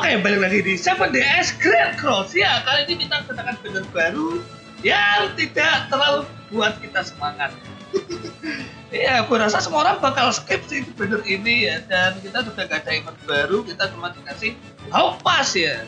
Oke, balik lagi di 7DS Grand Cross. Ya, kali ini kita kedatangan banner baru yang tidak terlalu buat kita semangat. Iya, gue rasa semua orang bakal skip sih banner ini ya. Dan kita juga gak ada event baru, kita cuma dikasih how pass ya.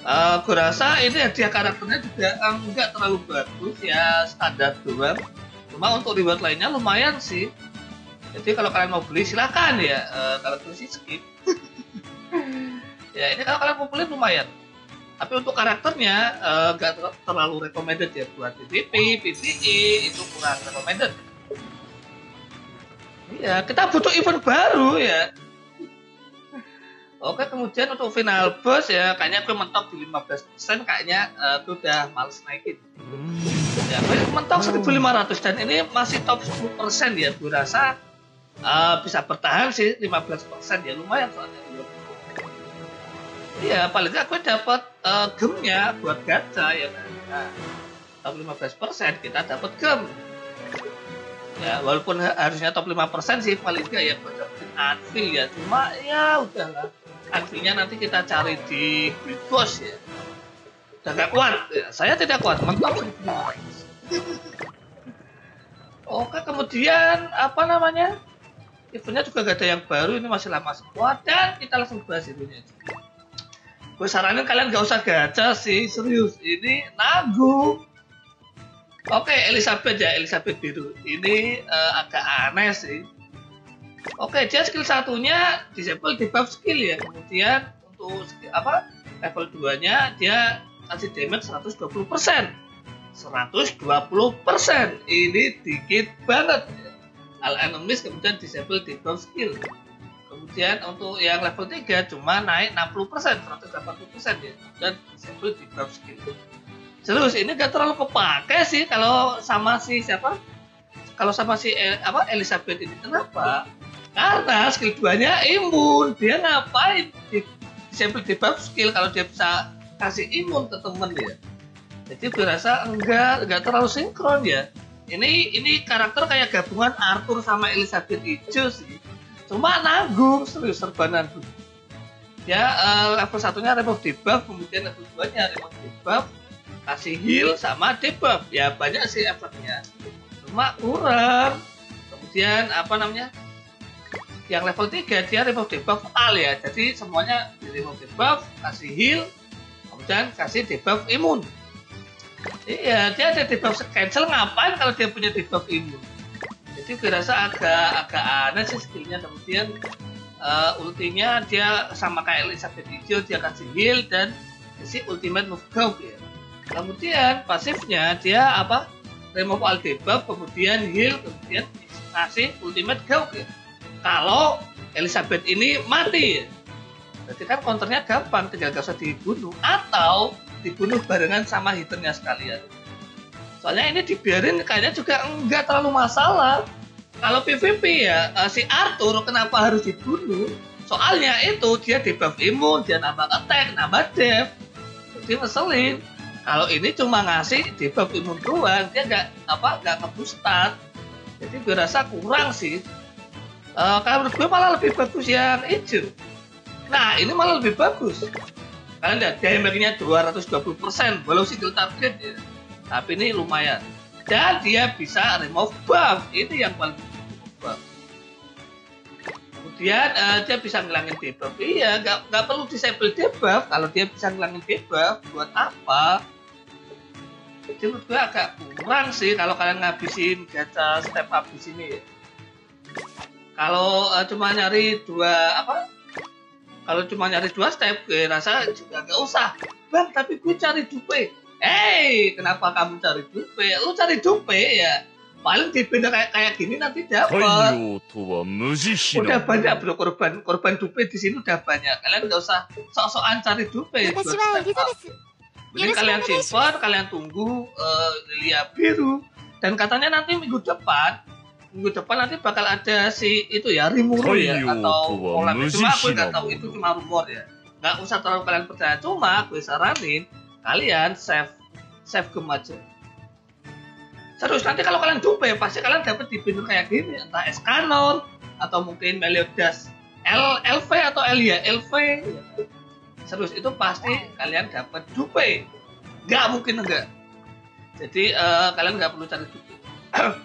Uh, gue rasa ini hadiah karakternya juga enggak terlalu bagus ya, standar doang. Cuma untuk reward lainnya lumayan sih. Jadi kalau kalian mau beli silakan ya. Uh, kalau tuh sih skip. ya ini kalau kalian beli lumayan. Tapi untuk karakternya enggak uh, terlalu recommended ya buat PvP, PvE itu kurang recommended. Iya, kita butuh event baru ya. Oke, kemudian untuk final boss ya, kayaknya gue mentok di 15% kayaknya uh, udah males naikin. Ya, gue mentok 1500 dan ini masih top 10% ya, gue rasa uh, bisa bertahan sih 15% ya, lumayan soalnya. Iya, paling nggak gue dapat uh, gemnya buat gacha ya kan. Nah, top 15% kita dapat gem. Ya walaupun harusnya top 5% sih paling enggak ya buat dapetin anvil ya. Cuma ya udahlah. Anvilnya nanti kita cari di Guild Boss ya. Udah gak kuat. Ya, saya tidak kuat mentok. Oke kemudian apa namanya? Eventnya juga gak ada yang baru ini masih lama. Semua dan kita langsung bahas eventnya gue saranin kalian gak usah gacha sih serius ini nanggung Oke, Elizabeth ya, Elizabeth biru. Ini uh, agak aneh sih. Oke, dia skill satunya disable debuff skill ya. Kemudian untuk skill, apa level 2-nya dia kasih damage 120%. 120%. Ini dikit banget. All enemies kemudian disable debuff skill. Kemudian untuk yang level 3 cuma naik 60%, 180% ya. Dan disable debuff skill. Serius ini gak terlalu kepake sih kalau sama si siapa? Kalau sama si eh, apa Elizabeth ini kenapa? Karena skill 2-nya imun. Dia ngapain di sampel debuff skill kalau dia bisa kasih imun ke temen ya. Jadi gue rasa enggak enggak terlalu sinkron ya. Ini ini karakter kayak gabungan Arthur sama Elizabeth hijau sih. Cuma nanggung serius serba nanggung. Ya uh, level satunya remove debuff, kemudian level 2 nya remove debuff, kasih heal sama debuff. Ya banyak sih efeknya cuma kurang. Kemudian apa namanya? Yang level 3 dia remove debuff total ya. Jadi semuanya di remove debuff kasih heal kemudian kasih debuff imun. Iya dia ada debuff cancel ngapain kalau dia punya debuff imun jadi gue rasa agak agak aneh sih skillnya kemudian uh, ultinya dia sama kayak Elizabeth hijau dia kasih heal dan kasih ultimate move go ya kemudian pasifnya dia apa remove all debuff kemudian heal kemudian ngasih ultimate gauk ya. kalau Elizabeth ini mati ya. Jadi kan counternya gampang, tinggal gak usah dibunuh atau dibunuh barengan sama hiternya sekalian. Soalnya ini dibiarin kayaknya juga enggak terlalu masalah. Kalau PVP ya eh, si Arthur kenapa harus dibunuh? Soalnya itu dia debuff imun, dia nambah attack, nambah def. Jadi ngeselin kalau ini cuma ngasih debuff imun doang dia nggak apa nggak ngebustat jadi gue rasa kurang sih uh, kalau menurut gue malah lebih bagus yang hijau nah ini malah lebih bagus kalian lihat damage-nya 220% walau single target ya tapi ini lumayan. Dan dia bisa remove buff. Itu yang paling buff. Kemudian uh, dia bisa ngilangin debuff. Iya nggak nggak perlu disable debuff. Kalau dia bisa ngilangin debuff buat apa? Jadi gue agak kurang sih kalau kalian ngabisin gacha step up di sini. Kalau uh, cuma nyari dua apa? Kalau cuma nyari dua step gue rasa juga gak usah. Bang tapi gue cari dupe hey kenapa kamu cari dupe? Lu cari dupe ya? Paling di benda kayak kayak gini nanti dapat udah banyak bro korban korban dupe di sini udah banyak. Kalian gak usah sok-sokan cari dupe. Jadi kalian simpan, kalian tunggu uh, Lilia biru. Dan katanya nanti minggu depan minggu depan nanti bakal ada si itu ya Rimuru ya atau Polam cuma aku nggak tahu itu cuma rumor ya. Nggak usah terlalu kalian percaya cuma gue saranin kalian save save game aja. Serius nanti kalau kalian dupe pasti kalian dapat di pintu kayak gini. Entah Escanon atau mungkin Meliodas L LV atau L ya LV serius itu pasti kalian dapat dupe. Nggak mungkin enggak jadi uh, kalian nggak perlu cari dupe.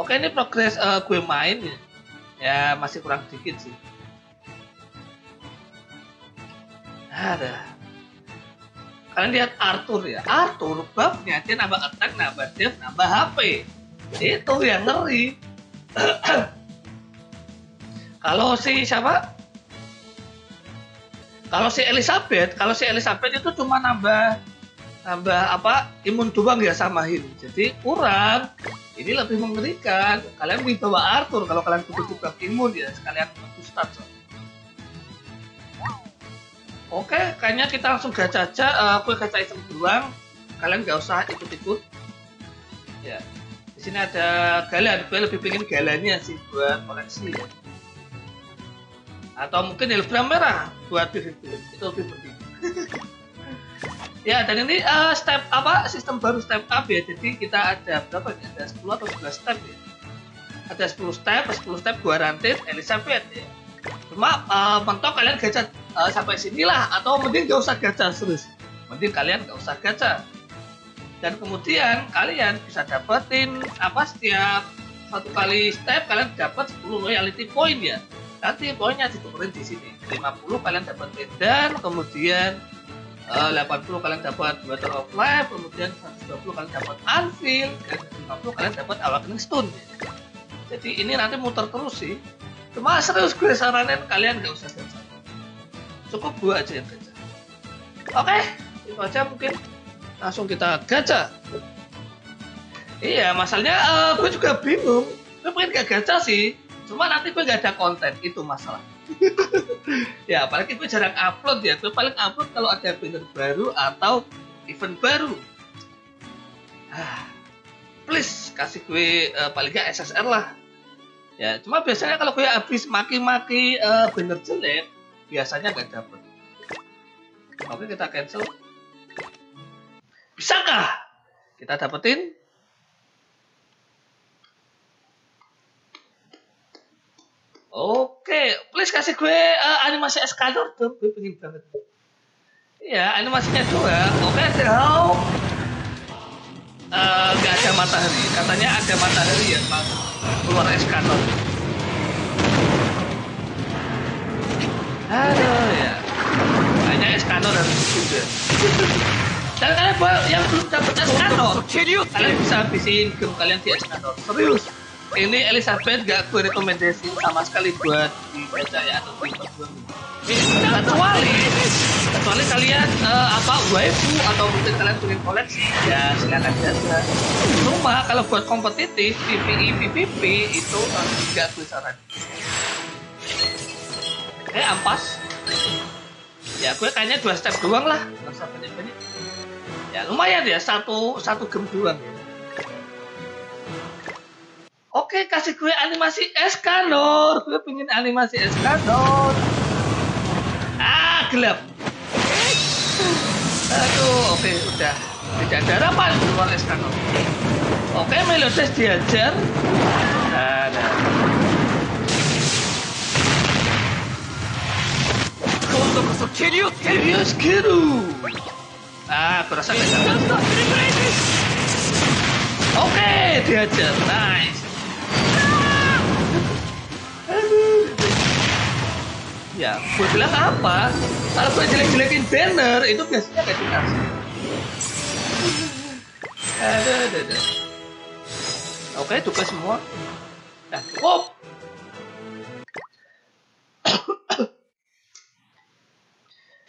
Oke ini progres uh, gue main ya. Ya masih kurang dikit sih. Ada kalian lihat Arthur ya Arthur buffnya dia nambah attack nambah death nambah HP itu yang ngeri kalau si siapa kalau si Elizabeth, kalau si Elizabeth itu cuma nambah nambah apa imun doang ya sama heal. Jadi kurang. Ini lebih mengerikan. Kalian bawa Arthur kalau kalian butuh juga imun ya sekalian start. So. Oke, kayaknya kita langsung gacha aja. Uh, aku gacha item doang. Kalian nggak usah ikut-ikut. Ya, di sini ada galen. Gue lebih pengen galannya sih buat koleksi ya. Atau mungkin hologram merah buat review itu lebih penting. Ya dan ini uh, step apa? Sistem baru step up ya. Jadi kita ada berapa ya ada 10 atau 11 step ya? Ada 10 step 10 step gua rantit Elizabeth ya. Cuma uh, mentok kalian gacha uh, sampai sinilah. Atau mending gak usah gacha serius. Mending kalian gak usah gacha. Dan kemudian kalian bisa dapetin apa setiap satu kali step kalian dapat 10 loyalty point ya. Nanti poinnya ditukerin di sini. 50 kalian dapat medan kemudian uh, 80 kalian dapat water of life kemudian 120 kalian dapat anvil dan 50 kalian dapat awakening stone jadi ini nanti muter terus sih. Cuma serius gue saranin kalian gak usah cukup gue aja yang gacha oke itu aja mungkin langsung kita gacha iya masalahnya uh, gue juga bingung gue pengen gak gacha sih Cuma nanti gue gak ada konten, itu masalah. ya, apalagi gue jarang upload ya. Gue paling upload kalau ada banner baru atau event baru. Ah, please kasih gue uh, paling gak SSR lah. Ya, cuma biasanya kalau gue habis maki-maki uh, banner jelek, biasanya gak dapet. Oke, kita cancel. Bisakah kita dapetin Oke, please kasih gue uh, animasi eskador dong, gue pengen banget. Iya, animasinya dua. Oke, how uh, gak ada matahari. Katanya ada matahari ya pas keluar eskador. Aduh ya, kayaknya eskador harus juga. Dan kalian yang belum dapat eskador, kalian bisa habisin game kalian di eskador. Serius? Ini Elizabeth gak gue rekomendasi sama sekali buat dibaca ya atau ditonton kecuali kecuali kalian uh, apa waifu atau mungkin kalian pengen koleksi ya silakan saja. Cuma kalau buat kompetitif PvE PvP itu uh, tidak gue saran eh ampas ya gue kayaknya dua step doang lah ya lumayan ya satu satu game doang ya Oke, kasih gue animasi Escanor. Gue pengen animasi Escanor. Ah, gelap. Aduh, oke, udah. Tidak ada harapan keluar Escanor. Oke, Melodes diajar. Nah, nah. Serius Kiru. Ah, aku rasa Oke, diajar. Nice. ya gue bilang apa kalau gue jelek-jelekin banner itu biasanya gak dikasih ada ada ada oke tugas semua nah oh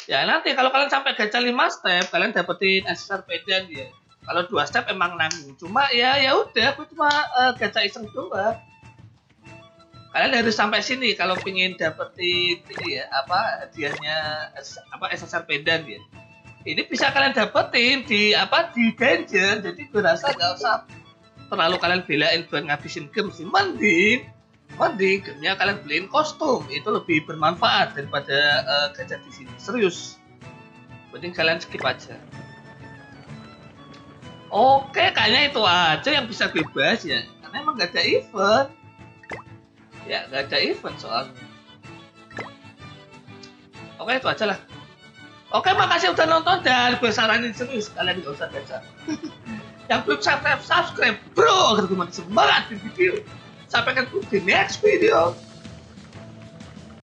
ya nanti kalau kalian sampai gacha 5 step kalian dapetin SSR pedan ya kalau dua step emang nanggung cuma ya ya udah aku cuma uh, gacha iseng doang. Kalian harus sampai sini kalau pengen dapetin ini ya apa hadiahnya apa SSR pedan ya ini bisa kalian dapetin di apa di dungeon. Jadi gue rasa gak usah terlalu kalian belain buat ngabisin game sih. Mending mending gamenya kalian beliin kostum itu lebih bermanfaat daripada uh, gajah di sini serius mending kalian skip aja oke kayaknya itu aja yang bisa bebas ya karena emang gak ada event ya nggak ada event soalnya Oke itu aja lah. Oke makasih udah nonton dan gue saranin serius kalian gak usah baca. Yang belum subscribe subscribe bro agar gue semangat di video. Sampai ketemu di next video.